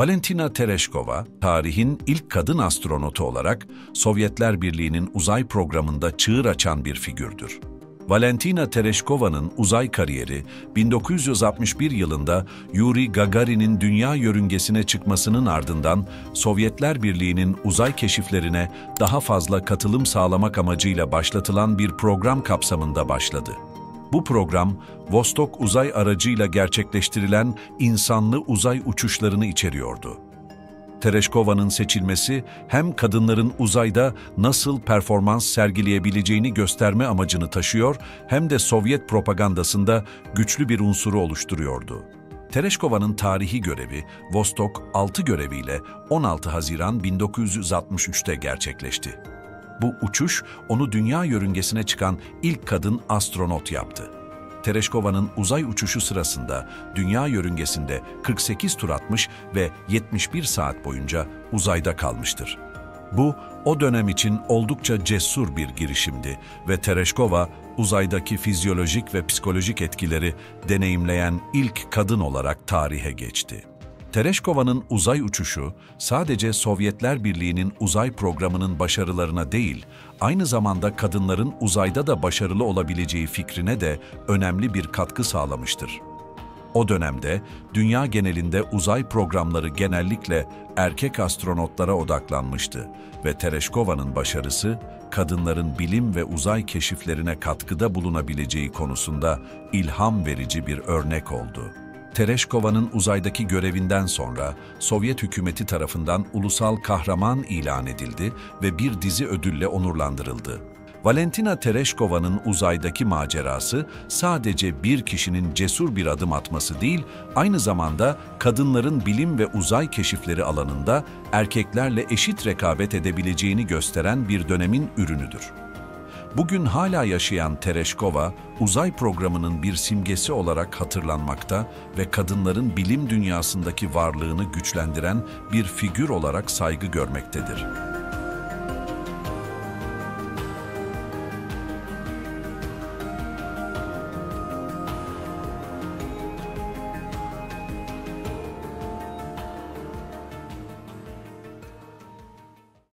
Valentina Tereshkova, tarihin ilk kadın astronotu olarak Sovyetler Birliği'nin uzay programında çığır açan bir figürdür. Valentina Tereshkova'nın uzay kariyeri 1961 yılında Yuri Gagarin'in dünya yörüngesine çıkmasının ardından Sovyetler Birliği'nin uzay keşiflerine daha fazla katılım sağlamak amacıyla başlatılan bir program kapsamında başladı. Bu program, Vostok uzay aracıyla gerçekleştirilen insanlı uzay uçuşlarını içeriyordu. Tereşkova'nın seçilmesi hem kadınların uzayda nasıl performans sergileyebileceğini gösterme amacını taşıyor hem de Sovyet propagandasında güçlü bir unsuru oluşturuyordu. Tereşkova'nın tarihi görevi Vostok 6 göreviyle 16 Haziran 1963'te gerçekleşti. Bu uçuş onu dünya yörüngesine çıkan ilk kadın astronot yaptı. Tereşkova'nın uzay uçuşu sırasında dünya yörüngesinde 48 tur atmış ve 71 saat boyunca uzayda kalmıştır. Bu, o dönem için oldukça cesur bir girişimdi ve Tereşkova, uzaydaki fizyolojik ve psikolojik etkileri deneyimleyen ilk kadın olarak tarihe geçti. Tereşkova'nın uzay uçuşu sadece Sovyetler Birliği'nin uzay programının başarılarına değil, aynı zamanda kadınların uzayda da başarılı olabileceği fikrine de önemli bir katkı sağlamıştır. O dönemde dünya genelinde uzay programları genellikle erkek astronotlara odaklanmıştı ve Tereşkova'nın başarısı, kadınların bilim ve uzay keşiflerine katkıda bulunabileceği konusunda ilham verici bir örnek oldu. Tereşkova'nın uzaydaki görevinden sonra Sovyet hükümeti tarafından ulusal kahraman ilan edildi ve bir dizi ödülle onurlandırıldı. Valentina Tereşkova'nın uzaydaki macerası sadece bir kişinin cesur bir adım atması değil, aynı zamanda kadınların bilim ve uzay keşifleri alanında erkeklerle eşit rekabet edebileceğini gösteren bir dönemin ürünüdür. Bugün hala yaşayan Tereşkova, uzay programının bir simgesi olarak hatırlanmakta ve kadınların bilim dünyasındaki varlığını güçlendiren bir figür olarak saygı görmektedir.